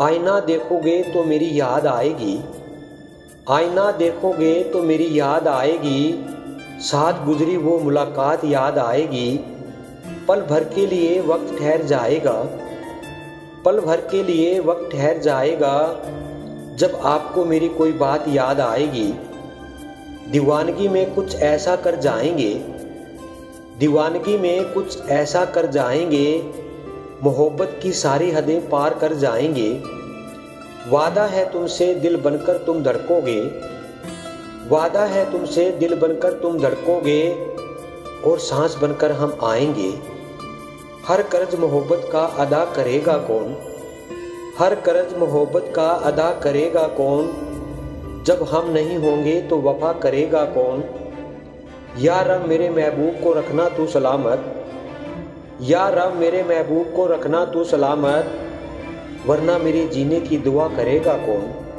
आईना देखोगे तो मेरी याद आएगी। आईना देखोगे तो मेरी याद आएगी। साथ गुजरी वो मुलाकात याद आएगी। पल भर के लिए वक्त ठहर जाएगा। पल भर के लिए वक्त ठहर जाएगा। जब आपको मेरी कोई बात याद आएगी। दीवानगी में कुछ ऐसा कर जाएँगे। दीवानगी में कुछ ऐसा कर जाएँगे। मोहब्बत की सारी हदें पार कर जाएँगे। वादा है तुमसे दिल बनकर तुम धड़कोगे। वादा है तुमसे दिल बनकर तुम धड़कोगे और सांस बनकर हम आएँगे। हर कर्ज मोहब्बत का अदा करेगा कौन? हर कर्ज मोहब्बत का अदा करेगा कौन? जब हम नहीं होंगे तो वफा करेगा कौन? या रब मेरे महबूब को रखना तू सलामत। या रब मेरे महबूब को रखना तू सलामत, वरना मेरी जीने की दुआ करेगा कौन?